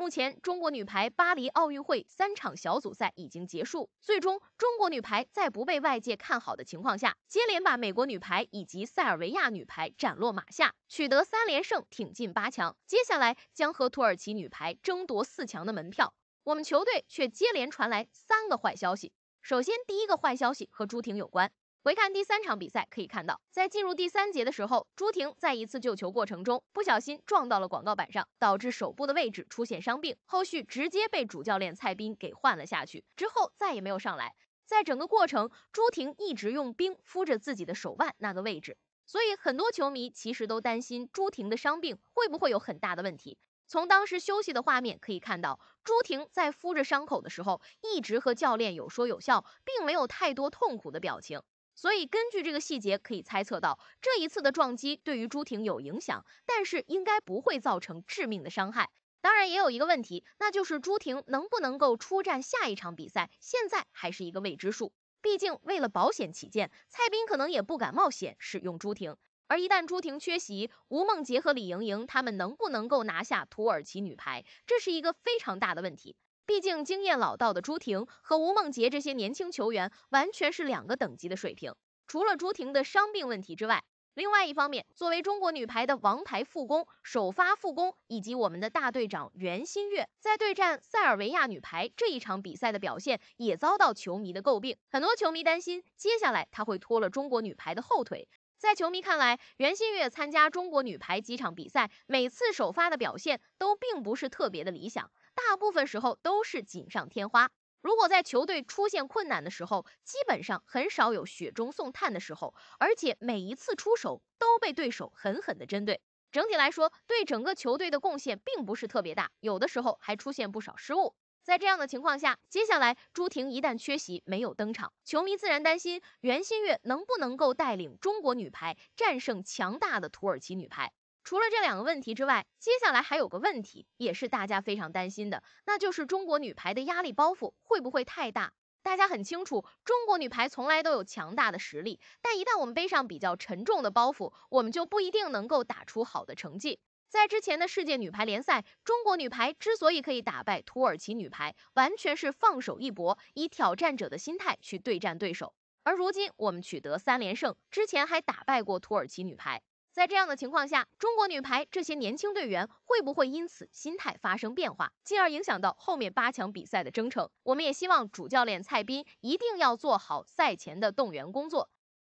目前，中国女排巴黎奥运会三场小组赛已经结束，最终中国女排在不被外界看好的情况下，接连把美国女排以及塞尔维亚女排斩落马下，取得三连胜，挺进八强。接下来将和土耳其女排争夺四强的门票。我们球队却接连传来三个坏消息。首先，第一个坏消息和朱婷有关。回看第三场比赛，可以看到，在进入第三节的时候，朱婷在一次救球过程中不小心撞到了广告板上，导致手部的位置出现伤病，后续直接被主教练蔡斌给换了下去，之后再也没有上来。在整个过程，朱婷一直用冰敷着自己的手腕那个位置，所以很多球迷其实都担心朱婷的伤病会不会有很大的问题。从当时休息的画面可以看到，朱婷在敷着伤口的时候，一直和教练有说有笑，并没有太多痛苦的表情。所以根据这个细节可以猜测到，这一次的撞击对于朱婷有影响，但是应该不会造成致命的伤害。当然也有一个问题，那就是朱婷能不能够出战下一场比赛，现在还是一个未知数。毕竟为了保险起见，蔡斌可能也不敢冒险使用朱婷。而一旦朱婷缺席，吴梦洁和李盈莹他们能不能够拿下土耳其女排，这是一个非常大的问题。毕竟经验老道的朱婷和吴梦洁这些年轻球员完全是两个等级的水平。除了朱婷的伤病问题之外，另外一方面，作为中国女排的王牌副攻、首发副攻，以及我们的大队长袁心玥，在对战塞尔维亚女排这一场比赛的表现也遭到球迷的诟病。很多球迷担心，接下来他会拖了中国女排的后腿。在球迷看来，袁心玥参加中国女排几场比赛，每次首发的表现都并不是特别的理想。大部分时候都是锦上添花。如果在球队出现困难的时候，基本上很少有雪中送炭的时候，而且每一次出手都被对手狠狠的针对。整体来说，对整个球队的贡献并不是特别大，有的时候还出现不少失误。在这样的情况下，接下来朱婷一旦缺席没有登场，球迷自然担心袁心玥能不能够带领中国女排战胜强大的土耳其女排。除了这两个问题之外，接下来还有个问题，也是大家非常担心的，那就是中国女排的压力包袱会不会太大？大家很清楚，中国女排从来都有强大的实力，但一旦我们背上比较沉重的包袱，我们就不一定能够打出好的成绩。在之前的世界女排联赛，中国女排之所以可以打败土耳其女排，完全是放手一搏，以挑战者的心态去对战对手。而如今我们取得三连胜，之前还打败过土耳其女排。在这样的情况下，中国女排这些年轻队员会不会因此心态发生变化，进而影响到后面八强比赛的征程？我们也希望主教练蔡斌一定要做好赛前的动员工作。